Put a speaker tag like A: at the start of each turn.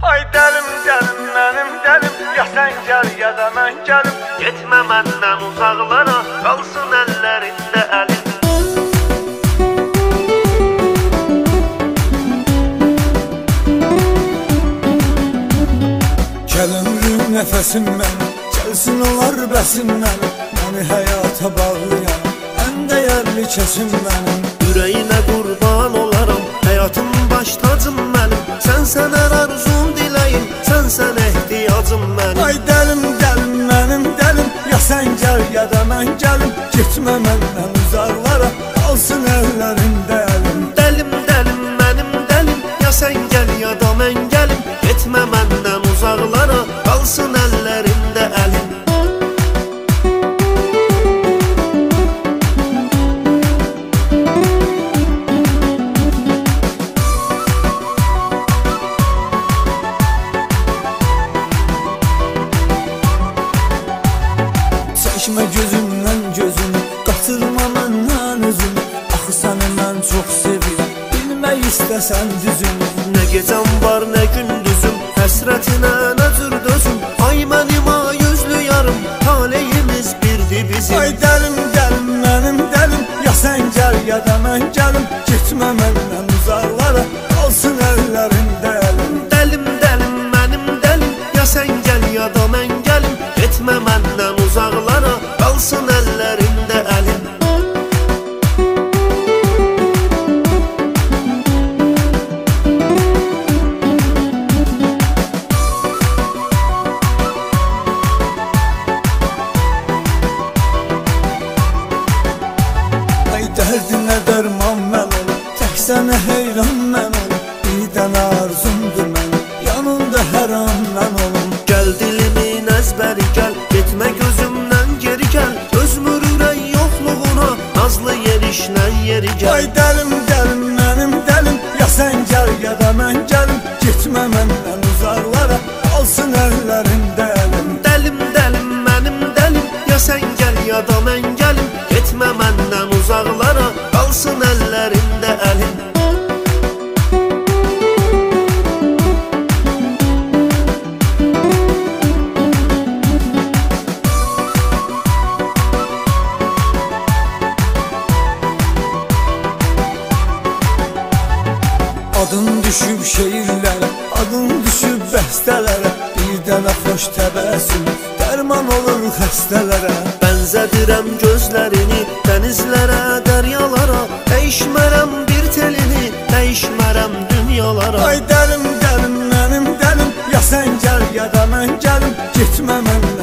A: Ay dəlim dəlim mənim dəlim Ya sən gəl ya da mən gəlim
B: Getmə məndən uzaqlara Qalsın əllərində əlim
C: Gəlimrim nəfəsim mənim Gəlsin olar bəsim mənim Məni həyata bağlayan Ən dəyərli kəsim mənim
B: Ürəyinə qurban olaram Həyatım baş tacım mənim Sən sən hər arzum Sən sən ehtiyacım mənim
C: Ay dəlim dəlim mənim dəlim Ya sən gəl ya da mən gəlim Getmə məndən uzaqlara Qalsın əllərində əlim
B: Dəlim dəlim mənim dəlim Ya sən gəl ya da mən gəlim Getmə məndən uzaqlara Qalsın
C: Çəkmə gözümdən gözümü Qatırma məndən üzümü Axı səni mən çox sevirəm Bilmək istəsən düzümü
B: Nə gecəm var, nə gündüzüm Həsrətinə nə cür dözüm. Ay mənim ay yüzlü yarım Taleyimiz birdi bizim
C: Ay dəlim dəlim mənim dəlim Ya sən gəl ya da mən gəlim Getmə məndən uzaqlara Qalsın əllərində
B: Qalsın əllərində əlim
C: Ay dərdinə dərman mən olum Tək sənə heyran mən ya da mən gəlim Getmə məndən uzaqlara Qalsın əllərində əlim
B: Dəlim dəlim mənim dəlim Ya sən gəl ya da mən gəlim Getmə məndən uzaqlara Qalsın əllərində əlim
C: Adın düşüb şeirlərə Adın düşüb bəstələrə Bir dənə xoş təbəssüm Dərman olur xəstələrə.
B: Bənzədirəm gözlərini Dənizlərə, dəryalara Dəyişmərəm bir telini Dəyişmərəm dünyalara.
C: Ay dəlim dəlim mənim dəlim Ya sən gəl ya da mən gəlim Getmə məndən